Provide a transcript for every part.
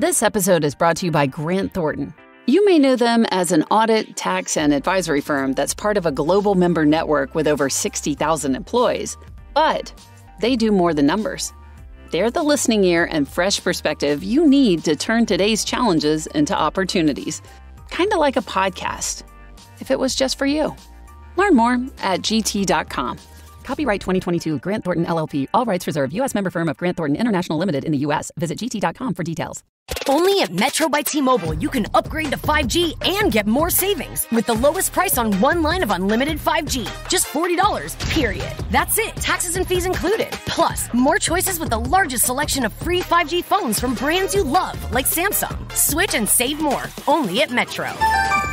This episode is brought to you by Grant Thornton. You may know them as an audit, tax, and advisory firm that's part of a global member network with over 60,000 employees. But they do more than numbers. They're the listening ear and fresh perspective you need to turn today's challenges into opportunities. Kind of like a podcast, if it was just for you. Learn more at gt.com. Copyright 2022 Grant Thornton LLP. All rights reserved. U.S. member firm of Grant Thornton International Limited in the U.S. Visit gt.com for details. Only at Metro by T-Mobile, you can upgrade to 5G and get more savings with the lowest price on one line of unlimited 5G. Just $40, period. That's it, taxes and fees included. Plus, more choices with the largest selection of free 5G phones from brands you love, like Samsung. Switch and save more, only at Metro.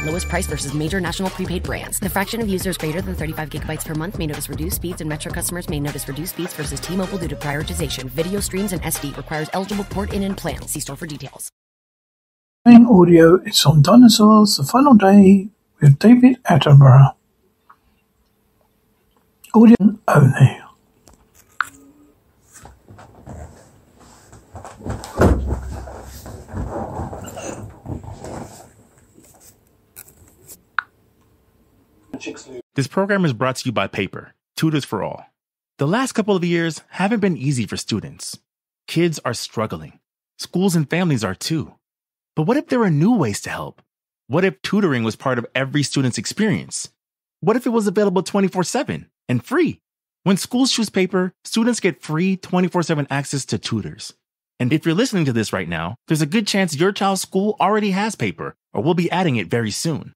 Lowest price versus major national prepaid brands. The fraction of users greater than 35 gigabytes per month may notice reduced speeds, and Metro customers may notice reduced speeds versus T-Mobile due to prioritization. Video streams and SD requires eligible port in and plan. See store for details. Playing audio, it's on Dinosaurs, The Final Day with David Attenborough. Audio only. This program is brought to you by Paper, Tutors for All. The last couple of years haven't been easy for students. Kids are struggling. Schools and families are too. But what if there are new ways to help? What if tutoring was part of every student's experience? What if it was available 24 7 and free? When schools choose paper, students get free 24 7 access to tutors. And if you're listening to this right now, there's a good chance your child's school already has paper or will be adding it very soon.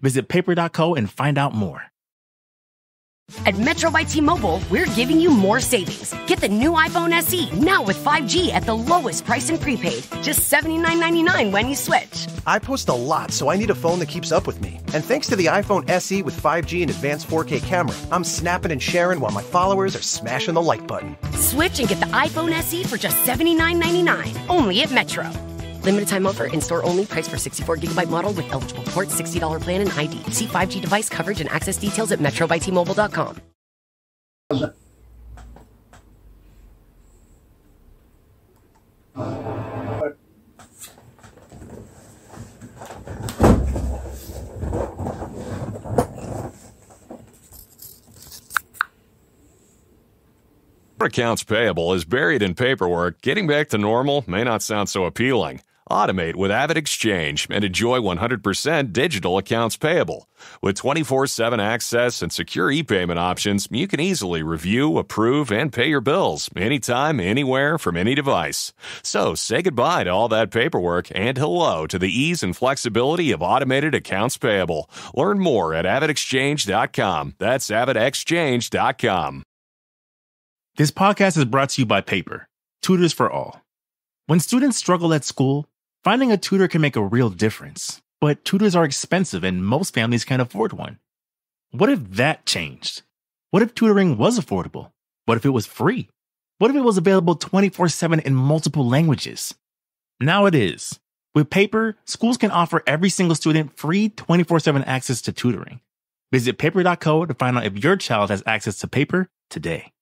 Visit paper.co and find out more. At Metro by T-Mobile, we're giving you more savings. Get the new iPhone SE now with 5G at the lowest price in prepaid. Just $79.99 when you switch. I post a lot, so I need a phone that keeps up with me. And thanks to the iPhone SE with 5G and advanced 4K camera, I'm snapping and sharing while my followers are smashing the like button. Switch and get the iPhone SE for just $79.99. Only at Metro. Limited time offer, in store only, price for 64 gigabyte model with eligible port, $60 plan, and ID. See 5G device coverage and access details at metrobytmobile.com. accounts payable is buried in paperwork, getting back to normal may not sound so appealing. Automate with AvidXchange and enjoy 100% digital accounts payable. With 24 7 access and secure e payment options, you can easily review, approve, and pay your bills anytime, anywhere, from any device. So say goodbye to all that paperwork and hello to the ease and flexibility of automated accounts payable. Learn more at avidexchange.com. That's avidexchange.com. This podcast is brought to you by Paper, Tutors for All. When students struggle at school, finding a tutor can make a real difference. But tutors are expensive and most families can't afford one. What if that changed? What if tutoring was affordable? What if it was free? What if it was available 24 7 in multiple languages? Now it is. With Paper, schools can offer every single student free 24 7 access to tutoring. Visit paper.co to find out if your child has access to paper today.